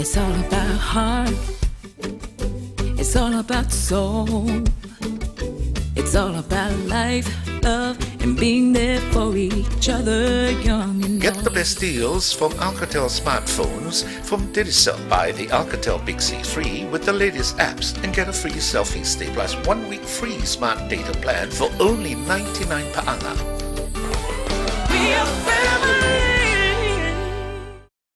It's all about heart. It's all about soul. It's all about life, love, and being there for each other, young and Get the best deals from Alcatel smartphones from Digicel. Buy the Alcatel Pixi 3 with the latest apps and get a free selfie stay plus one week free smart data plan for only 99 per annum.